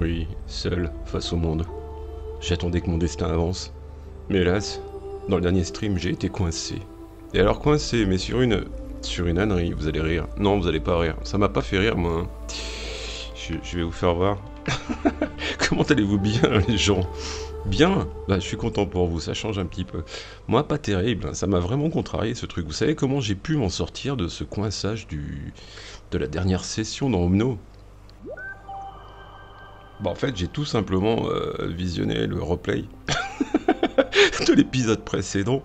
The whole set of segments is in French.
Oui, seul, face au monde. J'attendais que mon destin avance. Mais hélas, dans le dernier stream, j'ai été coincé. Et alors coincé, mais sur une... Sur une ânerie, vous allez rire. Non, vous allez pas rire. Ça m'a pas fait rire, moi. hein. Je, vais vous faire voir. Comment allez-vous bien, les gens? Bien? Bah, je suis content pour vous, ça change un petit peu. Moi, pas terrible. hein. Ça m'a vraiment contrarié, ce truc. Vous savez comment j'ai pu m'en sortir de ce coinçage du... de la dernière session dans Omno? Bah, en fait, j'ai tout simplement euh, visionné le replay de l'épisode précédent.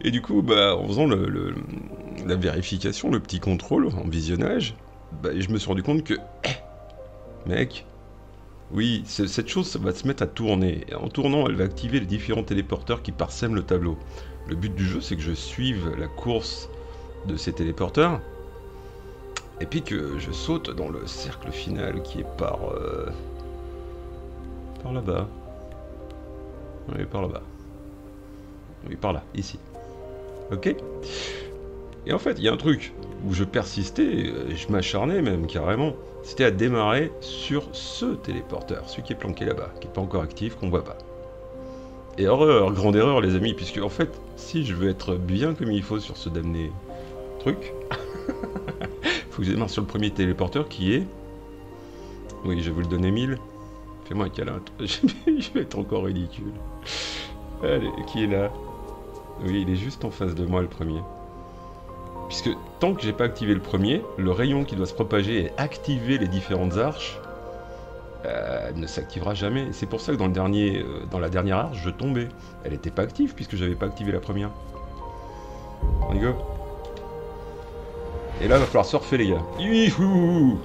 Et du coup, bah, en faisant la vérification, le petit contrôle en visionnage, bah, je me suis rendu compte que, mec, oui, ce- cette chose va se mettre à tourner. Et en tournant, elle va activer les différents téléporteurs qui parsèment le tableau. Le but du jeu, c'est que je suive la course de ces téléporteurs. Et puis que je saute dans le cercle final qui est par... euh, par là-bas. Oui, par là-bas. Oui, par là, ici. Ok Et en fait, il y a un truc où je persistais, et je m'acharnais même carrément. C'était à démarrer sur ce téléporteur, celui qui est planqué là-bas, qui n'est pas encore actif, qu'on voit pas. Et erreur, grande erreur les amis, puisque en fait, si je veux être bien comme il faut sur ce damné truc, faut que je démarre sur le premier téléporteur qui est... Oui, je vais vous le donner 1000. Fais-moi un câlin, je vais être encore ridicule. Allez, qui est là? Oui, il est juste en face de moi le premier. Puisque tant que j'ai pas activé le premier, le rayon qui doit se propager et activer les différentes arches euh, ne s'activera jamais. C'est pour ça que dans, le dernier, euh, dans la dernière arche, je tombais. Elle n'était pas active puisque j'avais pas activé la première. On y go Et là, va falloir surfer les gars. Youhou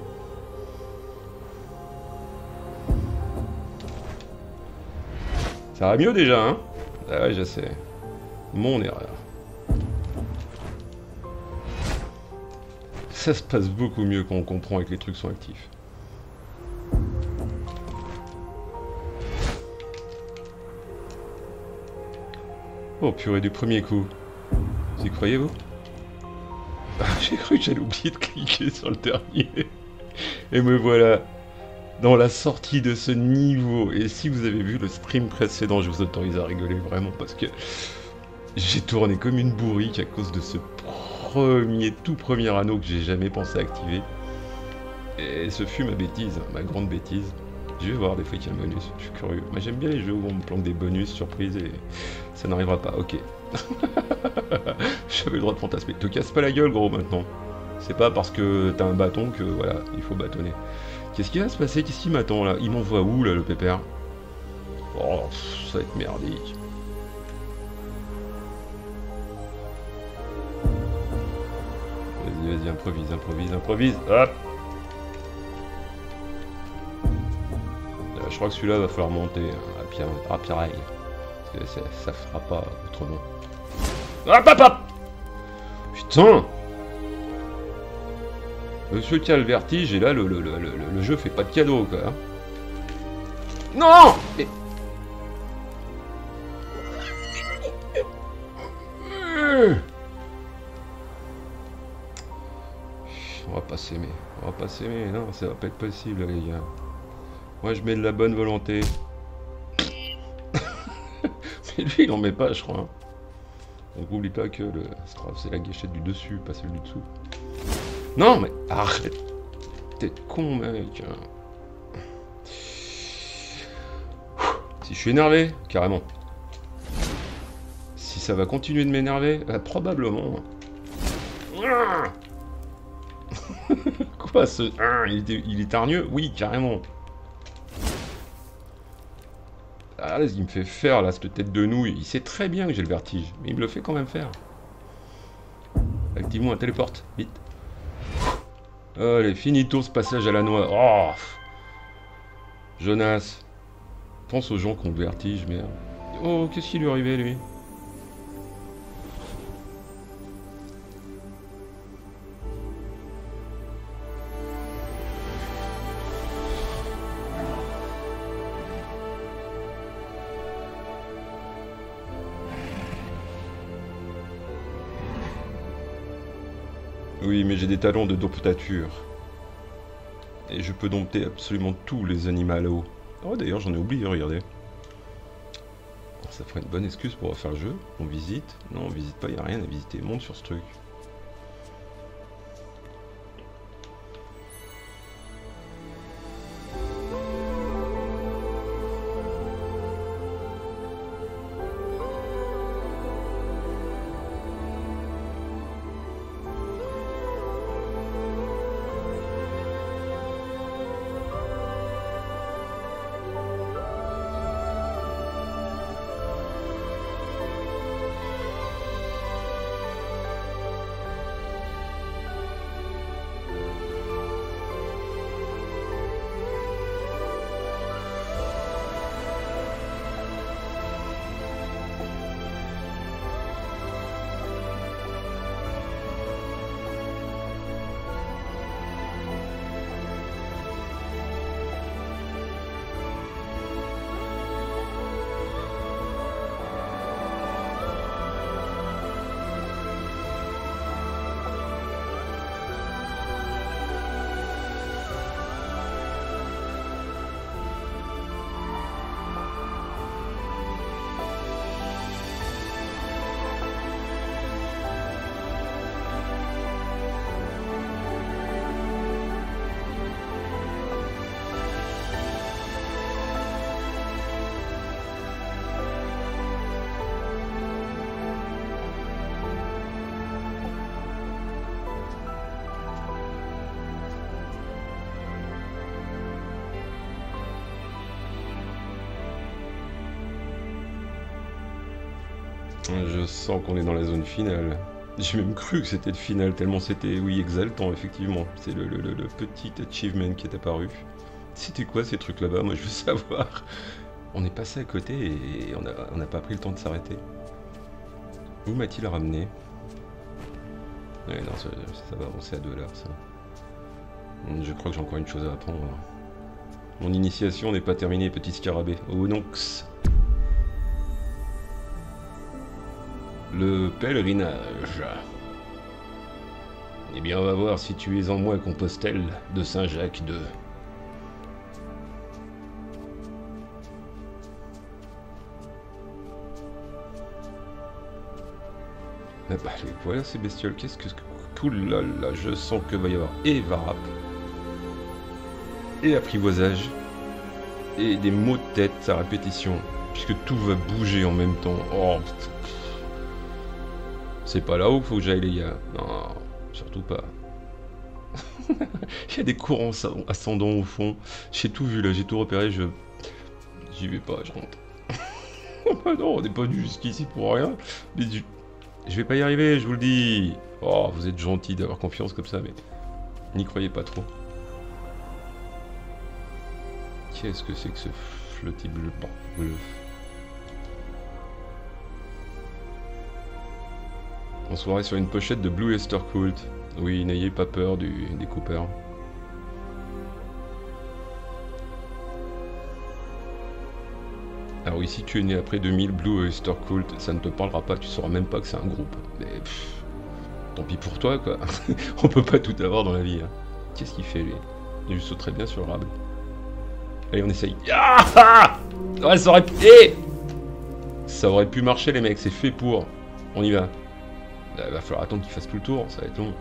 Ça va mieux déjà, hein? Ah ouais, je sais. Mon erreur. Ça se passe beaucoup mieux quand on comprend et que les trucs sont actifs. Oh purée du premier coup. Vous y croyez-vous Ah, J'ai cru que j'allais oublier de cliquer sur le dernier. Et me voilà dans la sortie de ce niveau. Et si vous avez vu le stream précédent, je vous autorise à rigoler vraiment parce que j'ai tourné comme une bourrique à cause de ce premier, tout premier anneau que j'ai jamais pensé activer. Et ce fut ma bêtise, ma grande bêtise. Je vais voir des fois qu'il y a un bonus, je suis curieux. Mais j'aime bien les jeux où on me plante des bonus, surprises et ça n'arrivera pas, ok. J'avais le droit de fantasmer. Te casse pas la gueule gros maintenant. C'est pas parce que t'as un bâton que voilà, il faut bâtonner. Qu'est-ce qui va se passer? Qu'est-ce qui m'attend là? Il m'envoie où là le pépère? Oh, ça va être merdique. Vas-y, vas-y, improvise, improvise, improvise. Hop Euh, Je crois que celui-là va falloir monter hein, à, pierre, à Pirail. Parce que ça, ça fera pas autrement. Hop, hop, hop Putain Monsieur qui a le vertige et là le, le, le, le, le jeu fait pas de cadeau quoi. hein. Non Mais- On va pas s'aimer, on va pas s'aimer, non, ça va pas être possible les gars. Moi je mets de la bonne volonté. Mais lui il en met pas je crois. hein. Donc oublie pas que le c'est la gâchette du dessus, pas celle du dessous. Non mais arrête T'es con mec Si je suis énervé, carrément. Si ça va continuer de m'énerver, euh, probablement. Quoi ce... Ah, il, est, il est hargneux? Oui, carrément. Ah il me fait faire là, cette tête de nouille. Il sait très bien que j'ai le vertige, mais il me le fait quand même faire. Activons un téléporte, vite. Allez, finito ce passage à la noix. Oh Jonas. Pense aux gens qui ont vertige, merde. Oh, qu'est-ce qui lui est arrivé, lui? Mais j'ai des talents de domptature. Et je peux dompter absolument tous les animaux. Oh d'ailleurs j'en ai oublié, regardez. Ça ferait une bonne excuse pour refaire le jeu. On visite. Non, on visite pas, il n'y a rien à visiter. Monte sur ce truc. Je sens qu'on est dans la zone finale. J'ai même cru que c'était le final, tellement c'était, oui, exaltant, effectivement. C'est le, petit achievement qui est apparu. C'était quoi ces trucs là-bas? Moi, je veux savoir. On est passé à côté et on n'a pas pris le temps de s'arrêter. Où m'a-t-il ramené? Ouais, non, ça, va avancer à deux là, ça. Je crois que j'ai encore une chose à apprendre. Mon initiation n'est pas terminée, petit scarabée. Oh non le pèlerinage. Eh bien, on va voir si tu es en moi, Compostelle de Saint-Jacques II. Ah bah, voilà ces bestioles, qu'est-ce que... Cool là, là, je sens que va y avoir et varap, et apprivoisage, et des mots de tête à répétition, puisque tout va bouger en même temps. Oh, c'est pas là où faut que j'aille, les gars. Non, surtout pas. Il y a des courants ascendants au fond. J'ai tout vu là, j'ai tout repéré, je. J'y vais pas, je rentre. bah non, on n'est pas dû jusqu'ici pour rien. Mais je... vais pas y arriver, je vous le dis. Oh, vous êtes gentil d'avoir confiance comme ça, mais n'y croyez pas trop. Qu'est-ce que c'est que ce flottis bleu On se sur une pochette de Blue Easter Cult. Oui, n'ayez pas peur du, des Coopers. Alors ici tu es né après 2000, Blue Easter Cult, ça ne te parlera pas, tu sauras même pas que c'est un groupe. Mais tant pis pour toi quoi. On peut pas tout avoir dans la vie. Hein. Qu'est-ce qu'il fait lui? Il saute très bien sur le rable. Allez on essaye. Ah ouais, ça aurait pu... Eh ça aurait pu marcher les mecs, c'est fait pour. On y va. Il bah, va falloir attendre qu'il fasse tout le tour, ça va être long.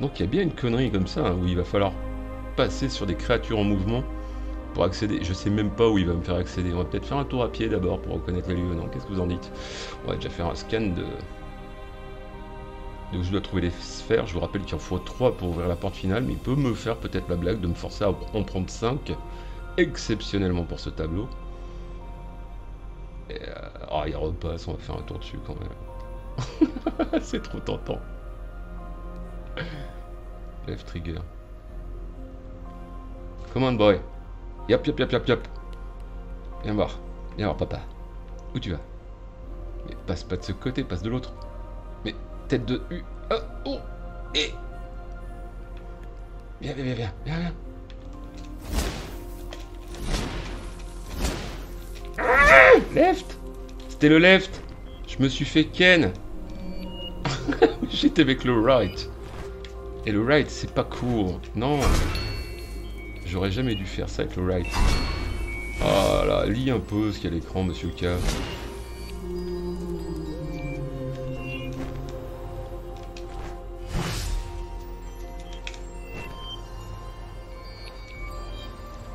Donc il y a bien une connerie comme ça, hein, où il va falloir passer sur des créatures en mouvement pour accéder. Je sais même pas où il va me faire accéder. On va peut-être faire un tour à pied d'abord pour reconnaître les lieux. Non, qu'est-ce que vous en dites? On va déjà faire un scan de... Donc je dois trouver les sphères. Je vous rappelle qu'il en faut 3 pour ouvrir la porte finale, mais il peut me faire peut-être la blague de me forcer à en prendre 5, exceptionnellement pour ce tableau. Et, euh... oh, il repasse, on va faire un tour dessus quand même. c'est trop tentant. Left trigger. Come on, boy. Yop, yop, yop, yop, yop. Viens voir. Viens voir, papa. Où tu vas? Mais passe pas de ce côté, passe de l'autre. Mais tête de U. Oh, oh, et. Viens, viens, viens, viens, viens, viens. left C'était le left Je me suis fait ken J'étais avec le right. Et le right, c'est pas court. Non. J'aurais jamais dû faire ça avec le right. Ah là, lis un peu ce qu'il y a à l'écran, monsieur K.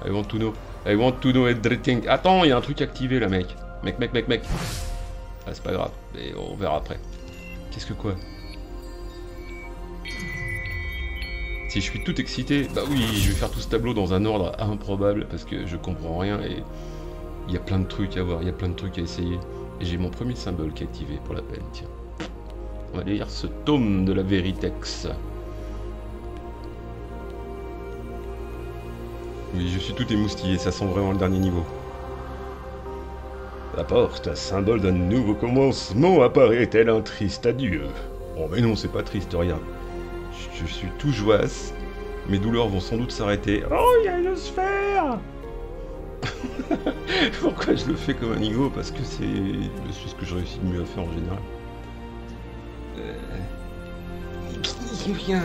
I want to know. I want to know everything. Attends, il y a un truc activé là, mec. Mec, mec, mec, mec. Ah, c'est pas grave. Mais on verra après. Qu'est-ce que quoi? Si je suis tout excité, bah oui, je vais faire tout ce tableau dans un ordre improbable parce que je comprends rien et il y a plein de trucs à voir, il y a plein de trucs à essayer. Et j'ai mon premier symbole qui est activé pour la peine, tiens. On va lire ce tome de la Veritex. Oui, je suis tout émoustillé, ça sent vraiment le dernier niveau. La porte, symbole d'un nouveau commencement, apparaît tel un triste adieu? Oh mais non, c'est pas triste, regarde. Je, suis tout joasse, mes douleurs vont sans doute s'arrêter. Oh, il y a une sphère Pourquoi je le fais comme un niveau Parce que c'est ce que je réussis le mieux à faire en général. Euh... Rien.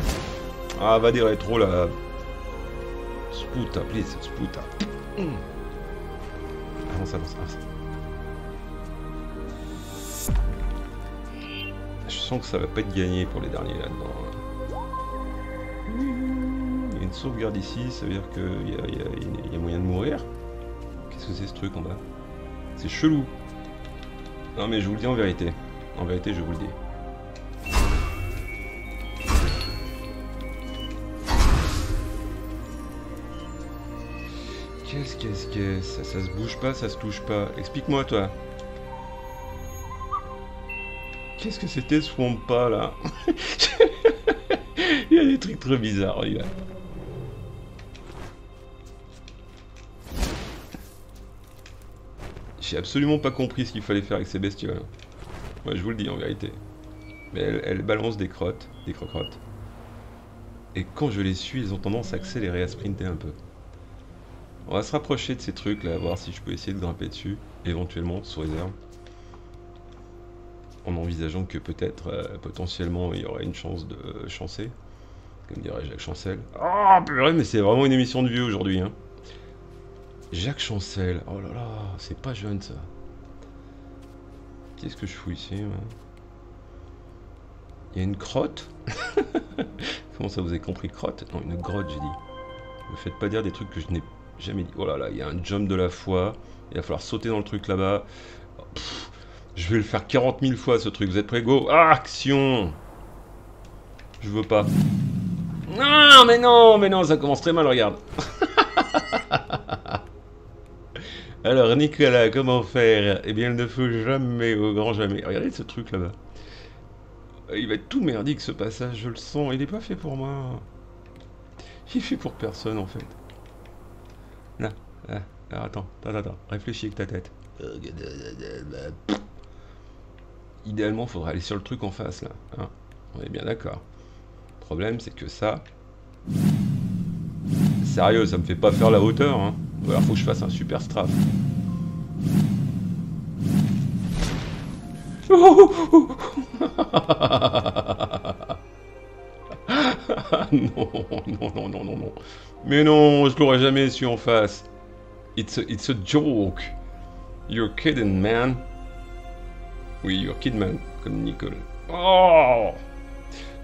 Ah, va des rétro là. Sputa, please, sputa. Avance, avance, avance. Je sens que ça va pas être gagné pour les derniers là-dedans. Il y a une sauvegarde ici, ça veut dire qu'il y, y, a moyen de mourir. Qu'est-ce que c'est ce truc en bas? C'est chelou. Non mais je vous le dis en vérité. En vérité, je vous le dis. Qu'est-ce, qu'est-ce, qu'est-ce? Ça, ça se bouge pas, ça se touche pas. Explique-moi toi. Qu'est-ce que c'était ce pas là? Il y a des trucs très bizarres, regarde. J'ai absolument pas compris ce qu'il fallait faire avec ces bestioles. Moi je vous le dis en vérité. Mais elles, balancent des crottes, des crocrottes. Et quand je les suis, elles ont tendance à accélérer, à sprinter un peu. On va se rapprocher de ces trucs là, voir si je peux essayer de grimper dessus, éventuellement, sous réserve en envisageant que peut-être, euh, potentiellement, il y aurait une chance de chancer, comme dirait Jacques Chancel. Oh purée, mais c'est vraiment une émission de vieux aujourd'hui. Hein. Jacques Chancel, oh là là, c'est pas jeune ça. Qu'est-ce que je fous ici Il y a une crotte? Comment ça vous avez compris crotte? Non, une grotte j'ai dit. Ne me faites pas dire des trucs que je n'ai jamais dit. Oh là là, il y a un jump de la foi. Il va falloir sauter dans le truc là-bas. Je vais le faire 40 000 fois ce truc. Vous êtes prêts? Go Action Je veux pas. Non, mais non, mais non, ça commence très mal, regarde. Alors, Nicolas, comment faire? Eh bien, il ne faut jamais, au grand jamais. Regardez ce truc là-bas. Il va être tout merdique ce passage, je le sens. Il n'est pas fait pour moi. Il est fait pour personne en fait. Non, ah, attends, attends, attends, réfléchis avec ta tête idéalement, il faudrait aller sur le truc en face, là. Hein. On est bien d'accord. Le problème, c'est que ça... Sérieux, ça me fait pas faire la hauteur, hein. Alors, faut que je fasse un super strafe. non, non, non, non, non, non. Mais non, je l'aurais jamais su en face. It's a, it's a joke. You're kidding, man. Oui, Your Kidman, comme Nicole. Oh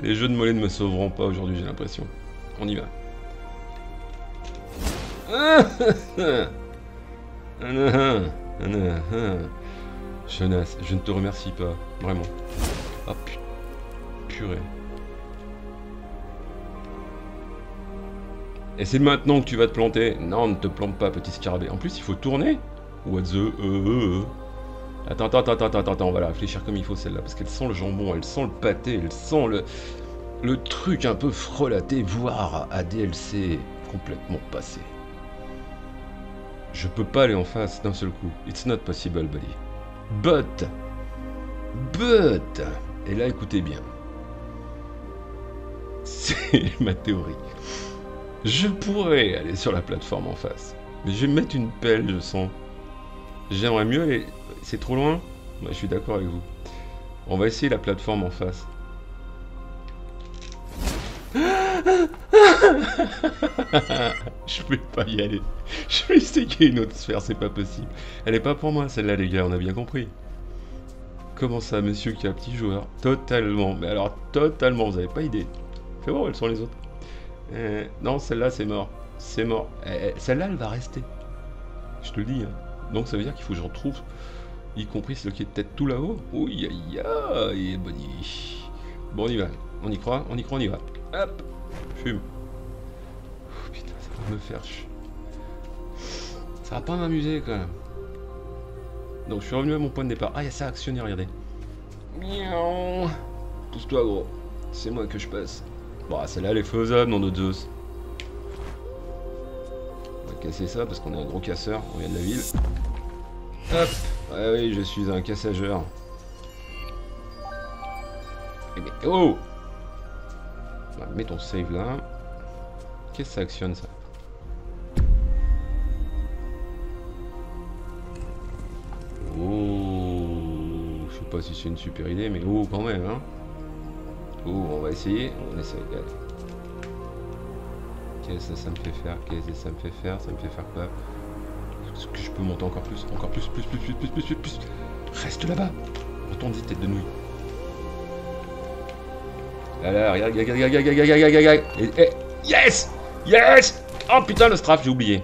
Les jeux de mollets ne me sauveront pas aujourd'hui, j'ai l'impression. On y va. Jonas, je ne te remercie pas, vraiment. Oh purée. Et c'est maintenant que tu vas te planter. Non, ne te plante pas, petit scarabée. En plus, il faut tourner. What the... Euh, euh, euh. Attends, attends, attends, attends, attends, on va la réfléchir comme il faut celle-là, parce qu'elle sent le jambon, elle sent le pâté, elle sent le, le truc un peu frelaté, voire à DLC complètement passé. Je peux pas aller en face d'un seul coup. It's not possible, buddy. But, but, et là écoutez bien. C'est ma théorie. Je pourrais aller sur la plateforme en face. Mais je vais mettre une pelle, je sens. J'aimerais mieux aller c'est trop loin Moi, je suis d'accord avec vous. On va essayer la plateforme en face. Je vais pas y aller. Je vais essayer une autre sphère, c'est pas possible. Elle est pas pour moi celle-là les gars, on a bien compris. Comment ça, monsieur qui est un petit joueur Totalement, mais alors totalement, vous avez pas idée. Fais voir où elles sont les autres. Euh, non, celle-là c'est mort. C'est mort. Eh, eh, celle-là elle va rester. Je te le dis. Hein. Donc ça veut dire qu'il faut que j'en trouve, y compris ce qui est peut-être tout là-haut. Oui, aïe, aïe, bon, bon, on y va. On y croit, on y croit, on y va. Hop, fume. Oh, putain, ça va me faire ch... Ça va pas m'amuser quand même. Donc je suis revenu à mon point de départ. Ah, il y a ça actionner, regardez. Miaou. Pousse-toi, gros. C'est moi que je passe. Bon, celle-là, elle est faisable dans notre Zeus. Casser ça parce qu'on est un gros casseur. On vient de la ville. Hop. Ouais, oui, je suis un cassageur. Eh oh Mets ton save là. Qu'est-ce que ça actionne ça? Oh Je sais pas si c'est une super idée, mais oh quand même hein Oh on va essayer, on essaie. Qu'est-ce que ça me fait faire Qu'est-ce que ça me fait faire Ça me fait faire quoi? Est-ce que je peux monter encore plus Encore plus, plus, plus, plus, plus, plus, plus, plus Reste là-bas Retourne-y, tête de nouille. Là, regarde, regarde, regarde, regarde, regarde, regarde, regarde. yes Yes Oh putain, le strafe, j'ai oublié.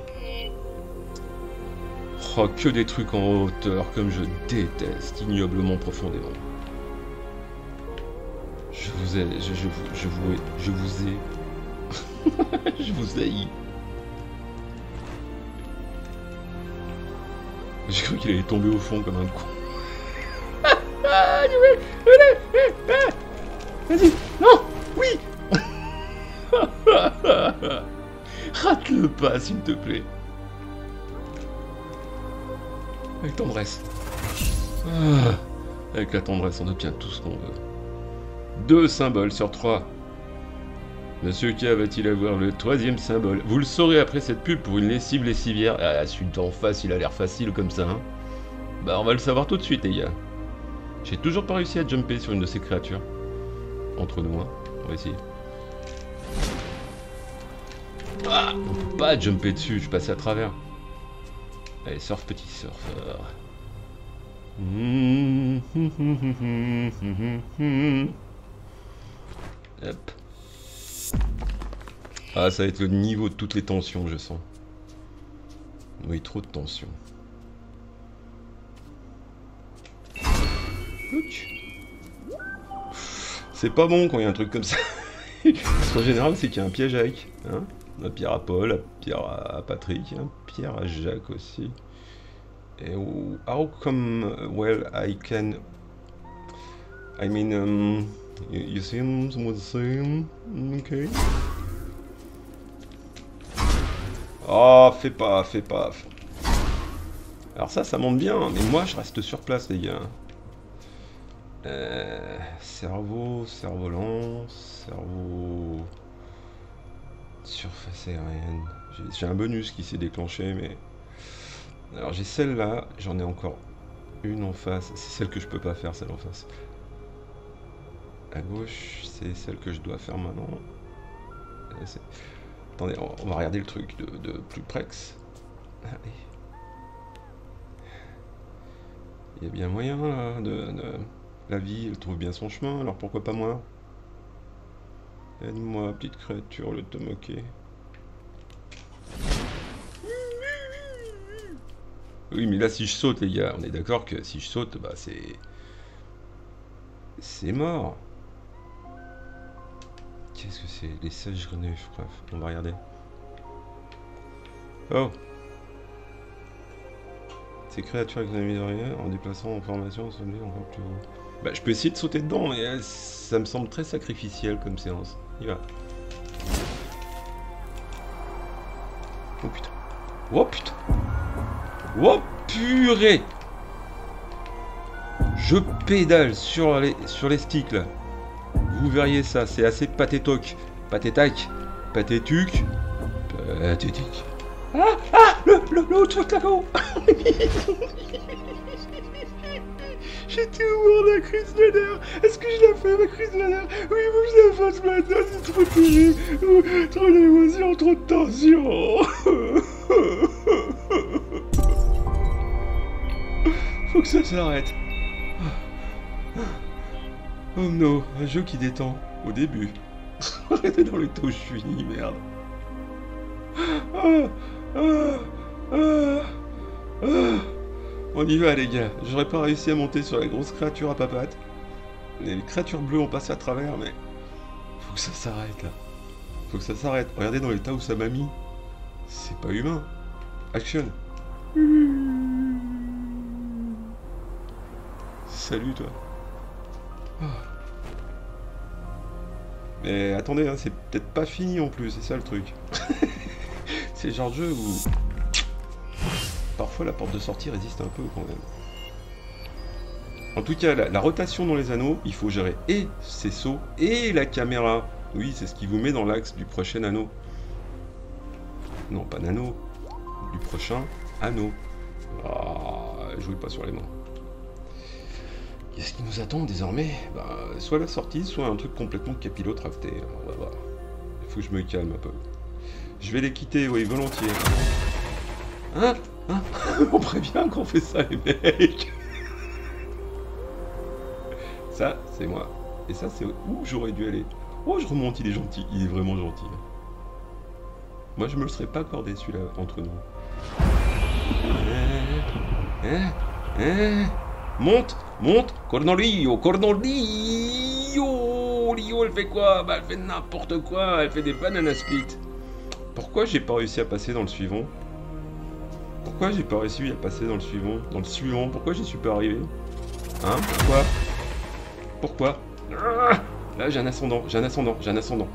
Oh, que des trucs en hauteur, comme je déteste ignoblement profondément. Je vous ai, je, je, je vous, je vous ai, je vous ai. J'ai cru qu'il allait tomber au fond comme un con. Vas-y Non Oui Rate-le pas, s'il te plaît. Avec tendresse. Ah, avec la tendresse, on obtient tout ce qu'on veut. Deux symboles sur trois. Monsieur K va-t-il avoir le troisième symbole? Vous le saurez après cette pub pour une lessive lessivière. Ah, celui en face, il a l'air facile comme ça. Hein bah, on va le savoir tout de suite, les gars. J'ai toujours pas réussi à jumper sur une de ces créatures entre nous. Hein. On va essayer. Ah, pas jumper dessus, je suis passé à travers. Allez, surf petit surfeur. Hop. Ah, ça va être le niveau de toutes les tensions, je sens. Oui, trop de tensions. C'est pas bon quand il y a un truc comme ça. Qu'en général, c'est qu'il y a un piège avec. Hein un pierre à Paul, un pierre à Patrick, un pierre à Jacques aussi. Et how come, well, I can... I mean, um, you, see the same, okay? Oh, fais pas, fais pas. Alors ça, ça monte bien, mais moi, je reste sur place, les gars. Euh, cerveau, cerf-volant, cerveau... Surface aérienne. J'ai un bonus qui s'est déclenché, mais... Alors j'ai celle-là, j'en ai encore une en face. C'est celle que je peux pas faire, celle en face. À gauche, c'est celle que je dois faire maintenant. Attendez, on va regarder le truc de, plus près. Il y a bien moyen là, de la vie, elle trouve bien son chemin, alors pourquoi pas moi? Aide-moi, petite créature, le te moquer. Oui, mais là, si je saute, les gars, on est d'accord que si je saute, bah c'est... C'est mort. Qu'est-ce que c'est Les sages grenouilles, bref, on va regarder. Oh Ces créatures examinées en déplaçant en formation sont encore plus haut. Bah, je peux essayer de sauter dedans, mais euh, ça me semble très sacrificiel comme séance. Il va. Oh putain. Oh putain. Oh purée Je pédale sur les, sur les sticks là. Vous verriez ça, c'est assez pathétoque. Pathétaque. Pathétuque. Pathétique. Ah Ah Le, le, le, le, J'étais au bord la crise de nerfs. Est-ce que je la fais, ma crise de nerfs Oui, que je la fasse maintenant, c'est trop terrible. Trop d'émotions, trop de tension. Faut que ça s'arrête. Oh non, un jeu qui détend, au début. Arrêtez dans le taux, je suis merde. Ah, ah, ah. On y va les gars, j'aurais pas réussi à monter sur la grosse créature à papate. Les créatures bleues ont passé à travers, mais... Faut que ça s'arrête là. Faut que ça s'arrête. Regardez dans l'état où ça m'a mis. C'est pas humain. Action. Salut toi. Mais attendez, hein, c'est peut-être pas fini en plus, c'est ça le truc. c'est le genre de jeu où parfois la porte de sortie résiste un peu quand même. En tout cas, la, rotation dans les anneaux, il faut gérer et ses sauts et la caméra. Oui, c'est ce qui vous met dans l'axe du prochain anneau. Non, pas d'anneau. Du prochain anneau. Ah, jouez pas sur les mains. Qu'est-ce qui nous attend désormais bah, Soit la sortie, soit un truc complètement capillotracté. On va voir. Il faut que je me calme un peu. Je vais les quitter, oui, volontiers. Hein? Hein? On prévient qu'on fait ça, les mecs Ça, c'est moi. Et ça, c'est où j'aurais dû aller? Oh, je remonte, il est gentil. Il est vraiment gentil. Moi, je me le serais pas accordé, celui-là, entre nous. Hein? Hein? Hein? Monte Monte Cornolio Cornolio Lio, elle fait quoi? Bah, elle fait n'importe quoi. Elle fait des bananas split. Pourquoi j'ai pas réussi à passer dans le suivant? Pourquoi j'ai pas réussi à passer dans le suivant? Dans le suivant, pourquoi j'y suis pas arrivé? Hein? Pourquoi? Pourquoi? Ah Là j'ai un ascendant, j'ai un ascendant, j'ai un ascendant.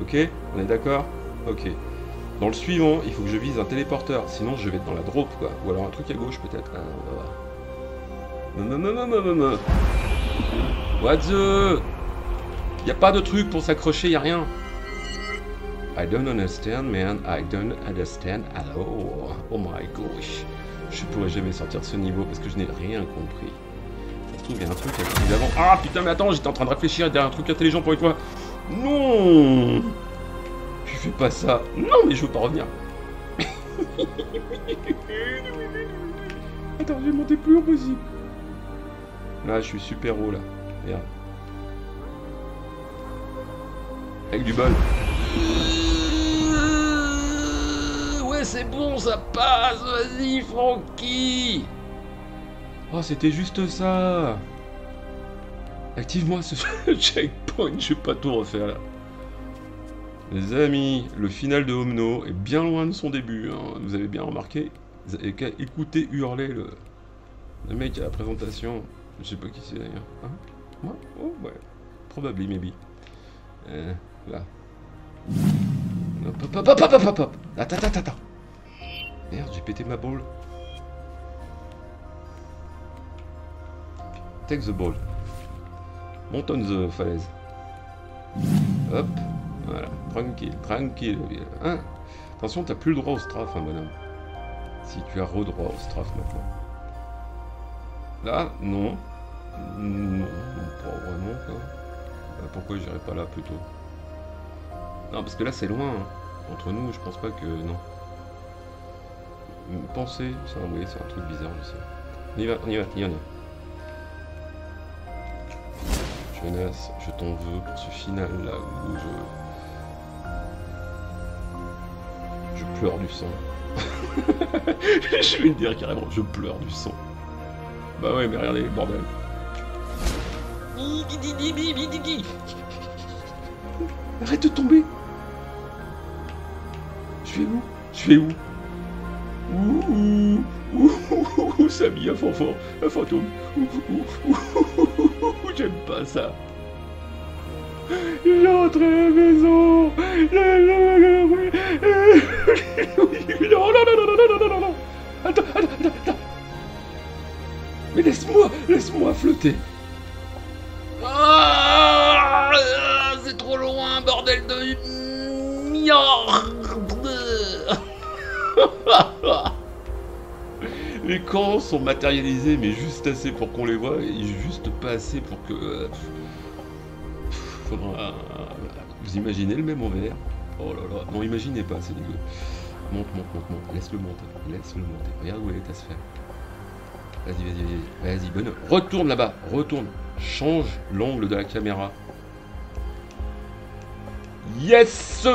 Ok? On est d'accord? Ok. Dans le suivant, il faut que je vise un téléporteur, sinon je vais être dans la drop quoi. Ou alors un truc à gauche peut-être. Voir. What the? Y a pas de truc pour s'accrocher, y a rien. I don't understand, man. I don't understand at all. Oh my gosh. Je pourrais jamais sortir de ce niveau parce que je n'ai rien compris. Ça se trouve, il un truc d'avant. Ah putain, mais attends, j'étais en train de réfléchir à un truc intelligent pour une fois. Non Tu fais pas ça. Non, mais je veux pas revenir. attends, je vais monter plus haut possible. Là, je suis super haut là. Merde. Avec du bol c'est bon, ça passe, vas-y, Francky Oh, c'était juste ça Active-moi ce checkpoint, je vais pas tout refaire là. Les amis, le final de Omno est bien loin de son début, hein. vous avez bien remarqué. Vous avez qu'à écouter hurler le, le mec à la présentation. Je sais pas qui c'est d'ailleurs. Hein? Moi? Oh ouais. Probably, maybe. Euh, là. Hop, hop, hop, hop, hop, hop, hop. Attends, attends, attends. Merde, j'ai pété ma balle. Take the ball. Monte on the falaise. Hop. Voilà. Tranquille, tranquille. Hein? Attention, t'as plus le droit au strafe, hein, bonhomme. Si tu as redroit au strafe maintenant. Là, non. Non, pas vraiment, quoi. Bah, pourquoi j'irai pas là, plutôt? Non, parce que là, c'est loin. Hein. Entre nous, je pense pas que... Non penser, c'est un, c'est un truc bizarre, je sais. On y va, on y va, on. Jeunesse, je t'en veux pour ce final là où je. Je pleure du sang. je vais le dire carrément, je pleure du sang. Bah ouais, mais regardez, bordel. Arrête de tomber Je suis où Je suis où Ouh, ouh, ouh, Samy, un fanfan, un fantôme. J'aime pas ça. J'entre à la maison. Non, non, non, non, non, non, non, non. Attends, attends, attends. Mais laisse-moi, laisse-moi flotter. Les camps sont matérialisés, mais juste assez pour qu'on les voit, et juste pas assez pour que... euh, faudra... vous imaginez le même envers Oh là là, non imaginez pas, c'est dégueu. Monte, monte, monte, monte, laisse-le monter, laisse-le monter. Regarde où elle est ta sphère. Vas-y, vas-y, vas-y, vas-y, bonne. Retourne là-bas, retourne. Change l'angle de la caméra. Yes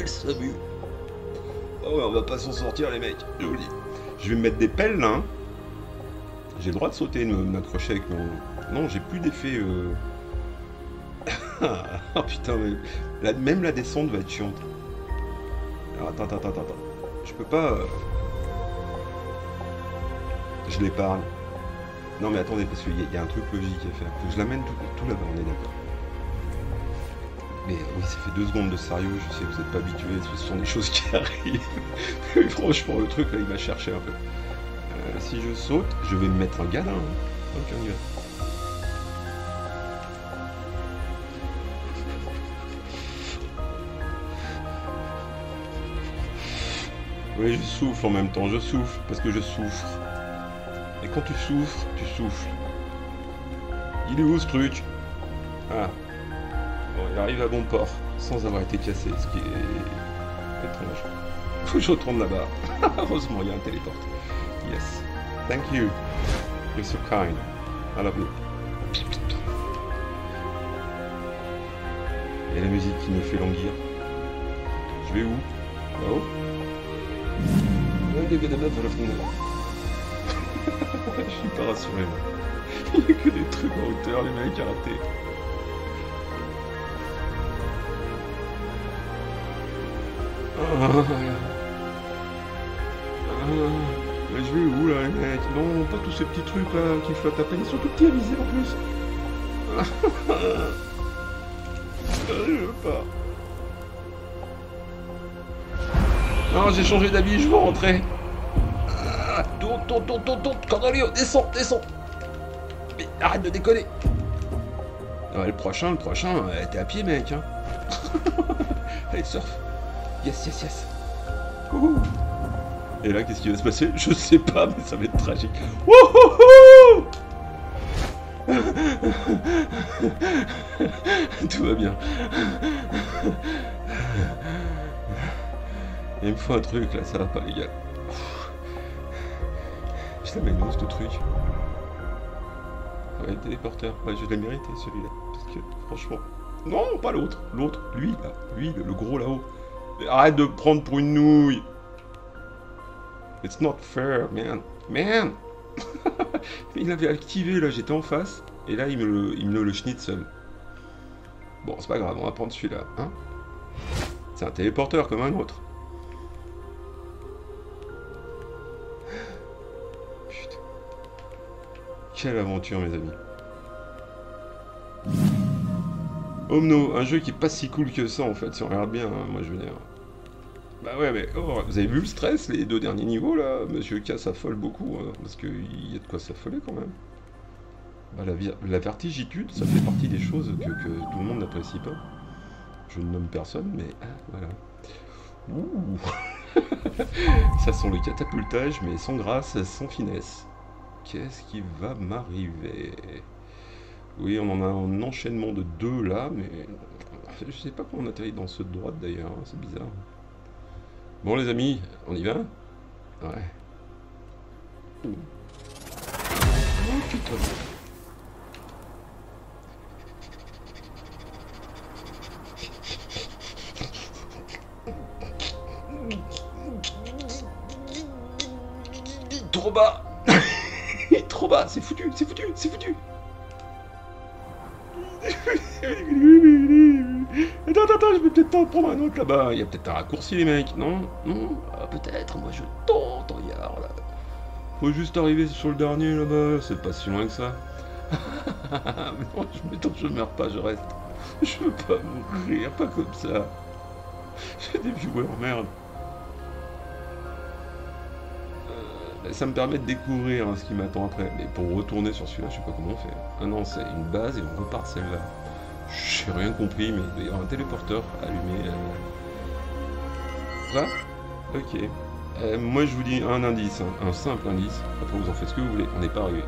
Elle s'amuse. Oh ouais, on va pas s'en sortir les mecs, je vous dis. Je vais me mettre des pelles là. hein. J'ai le droit de sauter, m'accrocher avec mon... Non, j'ai plus d'effet... Euh... oh putain, mais... même la descente va être chiante. Alors attends, attends, attends, attends. Je peux pas... euh, Je l'épargne. Non mais attendez, parce qu'il y, a- un truc logique à faire. Que je l'amène tout, tout là-bas, on est d'accord. Mais oui, ça fait deux secondes de sérieux, je sais que vous n'êtes pas habitués, ce sont des choses qui arrivent. Franchement, le truc là, il m'a cherché un peu. Euh, si je saute, je vais me mettre un gadin. hein. Ok. Oui, je souffle en même temps, je souffle, parce que je souffre. Et quand tu souffres, tu souffles. Il est où ce truc? Ah. Bon, il arrive à bon port, sans avoir été cassé, ce qui est étrange. Faut que je retourne là-bas. Heureusement, il y a un téléport. Yes. Thank you. You're so kind. I love you. Et la musique qui me fait languir. Je vais où? Là-haut Je suis pas rassuré. Il n'y a que des trucs en hauteur, les mecs, arrêtez. Ah, ah, vais où là, les mecs Non, pas tous ces petits trucs là qui flottent à peine. Ils sont tout petits à en plus. je veux pas. Non, j'ai changé d'habit, je veux rentrer. Ah, Tourne, tourne, tourne, tourne, tourne, Cornelio, descends, descends. Mais arrête de déconner. Ouais, le prochain, le prochain, euh, t'es à pied, mec. Hein. Allez, surf. Yes, yes, yes. Wouhou. Et là, qu'est-ce qui va se passer? Je sais pas, mais ça va être tragique. Wouhouhou Tout va bien. Il me faut un truc là, ça va pas les gars. Je l'amène où ce truc? Ah ouais, téléporteur. Ouais, je l'ai mérité celui-là. Parce que franchement. Non, pas l'autre. L'autre, lui là. Lui, le gros là-haut. Arrête de prendre pour une nouille. It's not fair, man. Man Il l'avait activé là, j'étais en face. Et là, il me le, il me le schnitzel. Bon, c'est pas grave, on va prendre celui-là. Hein c'est un téléporteur comme un autre. Putain. Quelle aventure, mes amis. Omno, un jeu qui est pas si cool que ça en fait, si on regarde bien, hein, moi je veux dire. Bah ouais, mais oh, vous avez vu le stress, les deux derniers niveaux là? Monsieur K s'affole beaucoup, hein, parce qu'il y a de quoi s'affoler quand même. Bah, la, vertigitude, ça fait partie des choses que, tout le monde n'apprécie pas. Je ne nomme personne, mais ah, voilà. Ouh. ça sent le catapultage, mais sans grâce, sans finesse. Qu'est-ce qui va m'arriver? Oui, on en a un enchaînement de deux là, mais je sais pas comment on atterrit dans de droite d'ailleurs, hein, c'est bizarre. Bon les amis, on y va? Ouais. Trop bas. Trop bas, c'est foutu, c'est foutu, c'est foutu Attends, attends, je vais peut-être t'en prendre un autre là-bas. Il y a peut-être un raccourci, les mecs. Non? Non? Ah, Peut-être, moi je tente, regarde. Faut juste arriver sur le dernier là-bas, c'est pas si loin que ça. Mais non, je, je meurs pas, je reste. Je veux pas mourir, pas comme ça. J'ai des viewers, merde. Ça me permet de découvrir hein, ce qui m'attend après. Mais pour retourner sur celui-là, je sais pas comment on fait. Ah non, c'est une base et on repart celle-là. J'ai rien compris, mais il y a un téléporteur allumé. Euh... Là Ok. Euh, moi je vous dis un indice, hein, un simple indice. Après vous en faites ce que vous voulez, on n'est pas arrivé.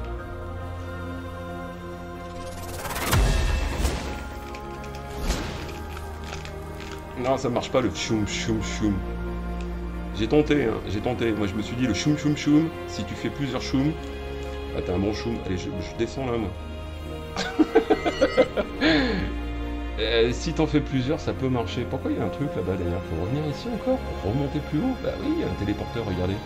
Non, ça marche pas le choum choum choum. J'ai tenté, hein, j'ai tenté. Moi je me suis dit le choum choum choum, si tu fais plusieurs choum, ah t'as un bon choum. Allez, je, descends là moi. euh, si t'en fais plusieurs, ça peut marcher. Pourquoi il y a un truc là-bas d'ailleurs? Faut revenir ici encore? Remonter plus haut? Bah oui, il y a un téléporteur, regardez.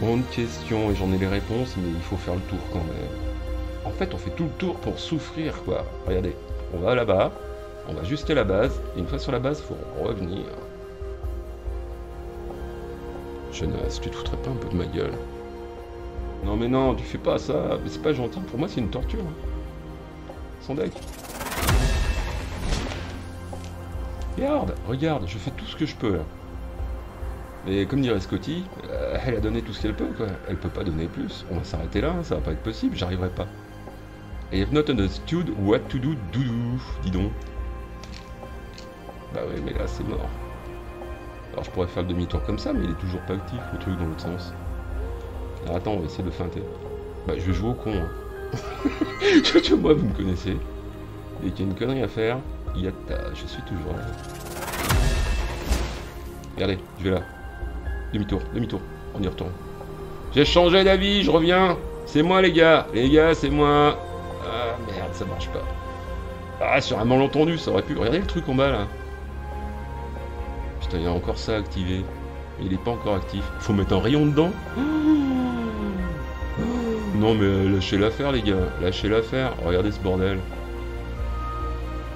Grande question, et j'en ai les réponses, mais il faut faire le tour quand même. En fait, on fait tout le tour pour souffrir, quoi. Regardez, on va là-bas, on va jusqu'à la base, et une fois sur la base, il faut revenir. Jeunesse, tu te foutrais pas un peu de ma gueule Non mais non, tu fais pas ça, c'est pas gentil, pour moi c'est une torture. Hein. Son deck. Regarde, regarde, je fais tout ce que je peux. Mais comme dirait Scotty, euh, elle a donné tout ce qu'elle peut, quoi. Elle peut pas donner plus. On va s'arrêter là, hein, ça va pas être possible, j'arriverai pas. I have not understood what to do, do, do, dis donc. Bah oui, mais là c'est mort. Alors je pourrais faire le demi-tour comme ça, mais il est toujours pas actif le truc dans l'autre sens. Alors attends, on va essayer de feinter. Bah je vais jouer au con. Hein. moi vous me connaissez. Dès qu'il y a une connerie à faire, yatta, je suis toujours là. Regardez, je vais là. Demi-tour, demi-tour, on y retourne. J'ai changé d'avis, je reviens. C'est moi les gars, les gars, c'est moi. Ah merde, ça marche pas. Ah, sur un malentendu, ça aurait pu. Regardez le truc en bas là il y a encore ça activé. Il n'est pas encore actif. Faut mettre un rayon dedans Non mais lâchez l'affaire les gars, lâchez l'affaire. Regardez ce bordel.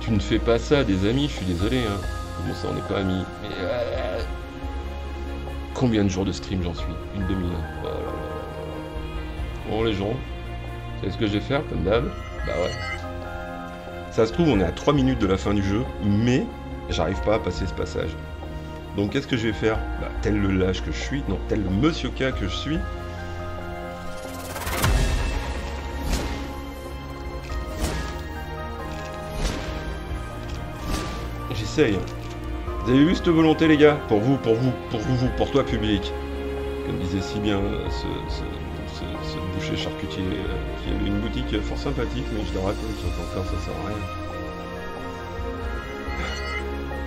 Tu ne fais pas ça des amis, je suis désolé. Hein. Bon ça on n'est pas amis. Euh, combien de jours de stream j'en suis? Une demi-heure. Oh bon les gens, c'est ce que je vais faire comme d'hab Bah ouais. Ça se trouve on est à 3 minutes de la fin du jeu, mais j'arrive pas à passer ce passage. Donc qu'est-ce que je vais faire? Bah, Tel le lâche que je suis, non, tel le monsieur K que je suis. J'essaye. Vous avez vu cette volonté les gars? Pour vous, pour vous, pour vous, pour toi public. Comme disait si bien euh, ce, boucher charcutier euh, qui avait une boutique fort sympathique, mais je la rappelle, ça sert à rien.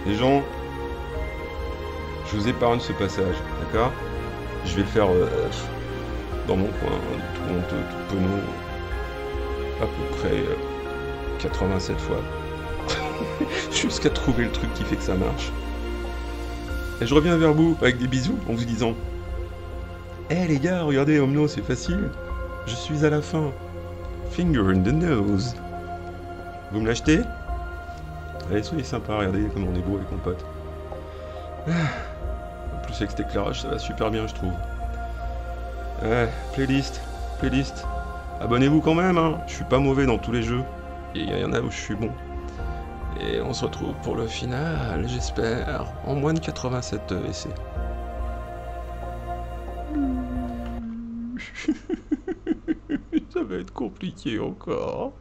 Les gens, je vous épargne ce passage, d'accord? Je vais le faire euh, dans mon coin, tout honteux, tout penaud, à peu près 87 euh, fois. Jusqu'à trouver le truc qui fait que ça marche. Et je reviens vers vous avec des bisous en vous disant eh, les gars, regardez, Omno, c'est facile. Je suis à la fin. Finger in the nose. Vous me l'achetez? Allez, soyez sympa, regardez comme on est beau avec mon pote. Ah plus avec cet éclairage, ça va super bien, je trouve. Playlist, playlist. Abonnez-vous quand même, hein. Je suis pas mauvais dans tous les jeux. Il y en a où je suis bon. Et on se retrouve pour le final, j'espère, en moins de 87 essais. ça va être compliqué encore.